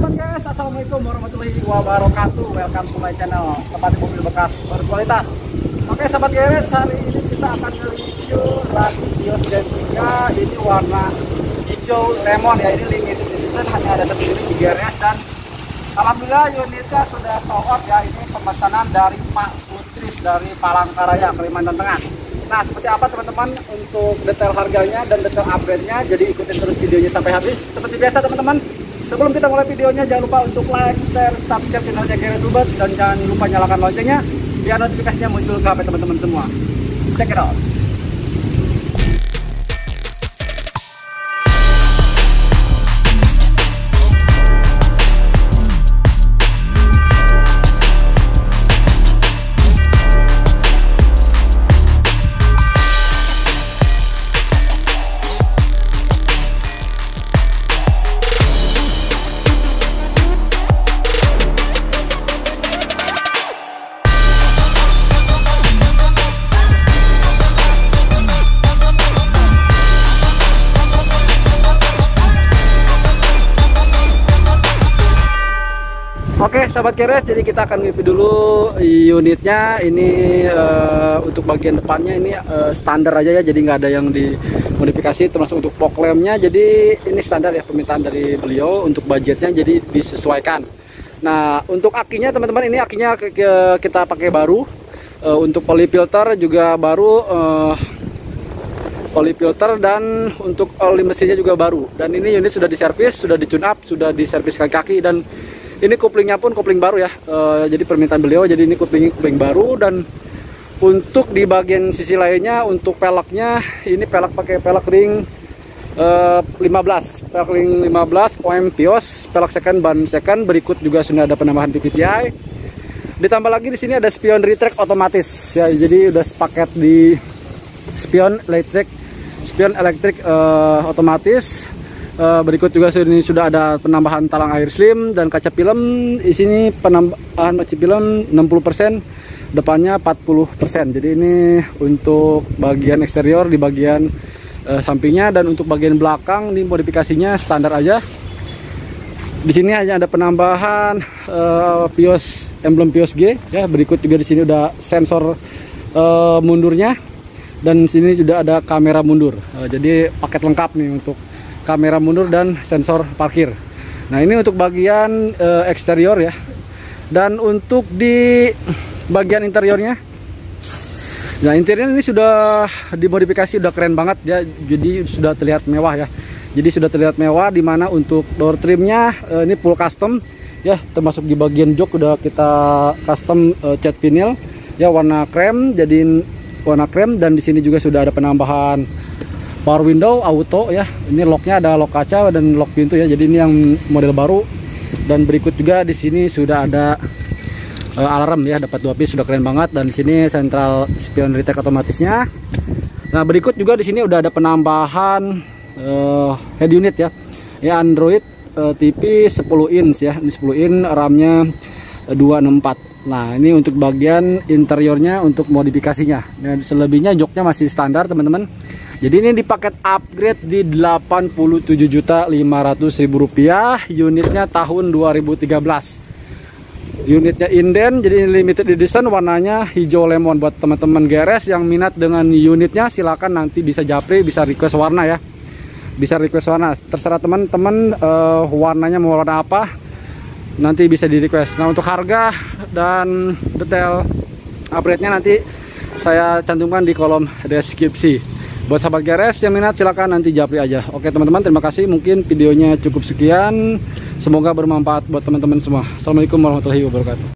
sahabat guys, Assalamualaikum warahmatullahi wabarakatuh. Welcome to my channel, tempat mobil bekas berkualitas. Oke sahabat guys, hari ini kita akan review Radios Z3 Ini warna hijau lemon ya, ini limited edition Hanya ada satu unit di GRS dan Alhamdulillah unitnya sudah sold out ya. Ini pemesanan dari Pak Sutris dari Palangkaraya, Kalimantan Tengah. Nah seperti apa teman-teman untuk detail harganya dan detail upgrade-nya? Jadi ikutin terus videonya sampai habis. Seperti biasa teman-teman Sebelum kita mulai videonya jangan lupa untuk like, share, subscribe channelnya Gary Dubet Dan jangan lupa nyalakan loncengnya Biar notifikasinya muncul ke HP teman-teman semua. Check it out Oke sahabat keres jadi kita akan review dulu unitnya. Ini uh, untuk bagian depannya ini uh, standar aja ya jadi nggak ada yang dimodifikasi termasuk untuk fog lampnya jadi ini standar ya permintaan dari beliau untuk budgetnya jadi disesuaikan. Nah untuk akinya teman-teman ini akinya kita pakai baru. Uh, untuk polyfilter juga baru uh, polyfilter dan untuk oli mesinnya juga baru. Dan ini unit sudah diservis sudah dicune up sudah diservis kaki-kaki dan ini koplingnya pun kopling baru ya. Uh, jadi permintaan beliau jadi ini kopling kopling baru. Dan untuk di bagian sisi lainnya untuk peleknya ini pelek pakai pelek ring uh, 15 pelek ring 15 OM Pios pelek second ban second. Berikut juga sudah ada penambahan PPTI ditambah lagi di sini ada spion retract otomatis ya. Jadi udah paket di spion elektrik spion elektrik uh, otomatis Uh, berikut juga ini sudah ada penambahan talang air slim dan kaca film. Di sini penambahan kaca film 60% depannya 40% jadi ini untuk bagian eksterior di bagian uh, sampingnya dan untuk bagian belakang di modifikasinya standar aja. Di sini hanya ada penambahan uh, pios emblem pios G. Ya berikut juga di sini udah sensor uh, mundurnya. Dan sini juga ada kamera mundur. Uh, jadi paket lengkap nih untuk kamera mundur dan sensor parkir. Nah ini untuk bagian uh, eksterior ya. Dan untuk di bagian interiornya, nah interior ini sudah dimodifikasi, sudah keren banget ya. Jadi sudah terlihat mewah ya. Jadi sudah terlihat mewah di mana untuk door trimnya uh, ini full custom ya, termasuk di bagian jok udah kita custom uh, cat vinyl ya warna krem, jadiin warna krem dan di sini juga sudah ada penambahan power window auto ya. Ini locknya ada lock kaca dan lock pintu ya. Jadi ini yang model baru. Dan berikut juga di sini sudah ada uh, alarm ya. Dapat dua piece sudah keren banget. Dan di sini central spion retake otomatisnya. Nah berikut juga di sini udah ada penambahan uh, head unit ya. Ya Android uh, TV 10 inch ya. Ini 10 in RAM-nya 264 Nah ini untuk bagian interiornya untuk modifikasinya. Dan selebihnya joknya masih standar teman-teman jadi ini di paket upgrade di 87.500.000 rupiah unitnya tahun 2013 unitnya inden jadi limited edition warnanya hijau lemon. Buat teman-teman GRS yang minat dengan unitnya silahkan nanti bisa japri bisa request warna ya. Bisa request warna. Terserah teman-teman uh, warnanya mau warna apa nanti bisa di request nah untuk harga dan detail upgrade nya nanti saya cantumkan di kolom deskripsi buat sahabat GRS yang minat silahkan nanti japri aja. Oke teman-teman terima kasih. Mungkin videonya cukup sekian. Semoga bermanfaat buat teman-teman semua. Assalamualaikum warahmatullahi wabarakatuh